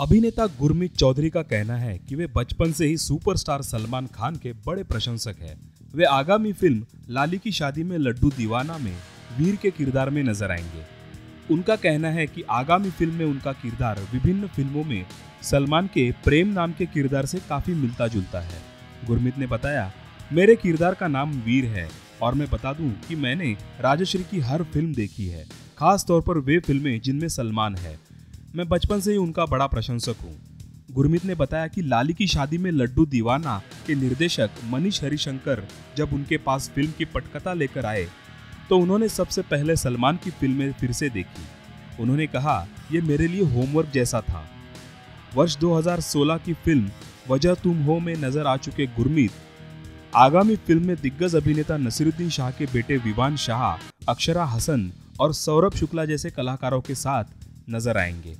अभिनेता गुरमीत चौधरी का कहना है कि वे बचपन से ही सुपरस्टार सलमान खान के बड़े प्रशंसक हैं। वे आगामी फ़िल्म लाली की शादी में लड्डू दीवाना में वीर के किरदार में नज़र आएँगे। उनका कहना है कि आगामी फ़िल्म में उनका किरदार विभिन्न फ़िल्मों में सलमान के प्रेम नाम के किरदार से काफ़ी मिलता जुलता है। गुरमीत ने बताया, मेरे किरदार का नाम वीर है और मैं बता दूँ कि मैंने राजश्री की हर फ़िल्म देखी है। खास तौर पर वे फ़िल्में जिनमें सलमान है। मैं बचपन से ही उनका बड़ा प्रशंसक हूँ। गुरमीत ने बताया कि लाली की शादी में लड्डू दीवाना के निर्देशक मनीष हरिशंकर जब उनके पास फ़िल्म की पटकथा लेकर आए तो उन्होंने सबसे पहले सलमान की फ़िल्में फिर से देखी। उन्होंने कहा यह मेरे लिए होमवर्क जैसा था। वर्ष 2016 की फ़िल्म वजह तुम हो में नज़र आ चुके गुरमीत। आगामी फ़िल्म में दिग्गज अभिनेता नसीरुद्दीन शाह के बेटे विवान शाह, अक्षरा हसन और सौरभ शुक्ला जैसे कलाकारों के साथ नज़र आएँगे।